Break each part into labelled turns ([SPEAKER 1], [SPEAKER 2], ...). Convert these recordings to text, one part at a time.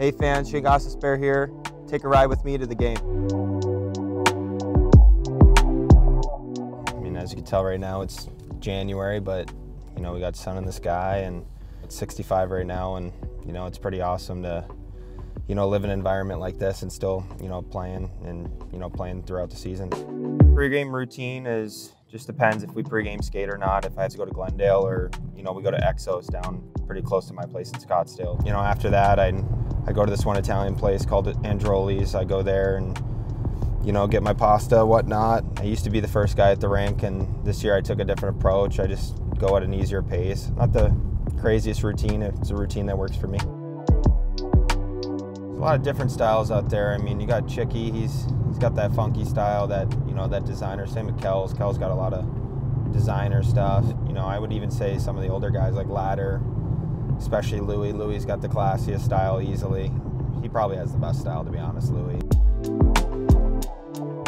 [SPEAKER 1] Hey fans, Shayne Gostisbehere here. Take a ride with me to the game.
[SPEAKER 2] I mean, as you can tell right now, it's January, but you know we got sun in the sky and it's 65 right now, and you know it's pretty awesome to you know live in an environment like this and still you know playing and you know playing throughout the season. Pre-game routine is just depends if we pre-game skate or not. If I have to go to Glendale or you know we go to Exos down pretty close to my place in Scottsdale. You know after that I I go to this one Italian place called Andreoli's. I go there and you know get my pasta whatnot. I used to be the first guy at the rink and this year I took a different approach. I just go at an easier pace. Not the craziest routine. It's a routine that works for me. A lot of different styles out there. I mean, you got Chicky. He's he's got that funky style that you know that designer. Same with Kells. Kells got a lot of designer stuff. You know, I would even say some of the older guys like Ladder, especially Louis. Louis's got the classiest style easily. He probably has the best style, to be honest, Louis.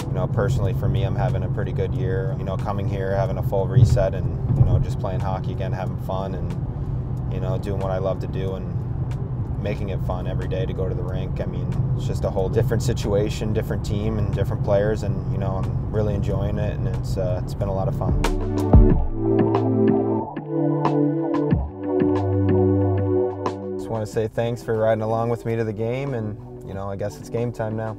[SPEAKER 2] You know, personally for me, I'm having a pretty good year. You know, coming here, having a full reset, and you know, just playing hockey again, having fun, and you know, doing what I love to do, and making it fun every day to go to the rink. I mean, it's just a whole different situation, different team, and different players, and you know, I'm really enjoying it, and it's uh, it's been a lot of fun. Just want to say thanks for riding along with me to the game, and you know, I guess it's game time now.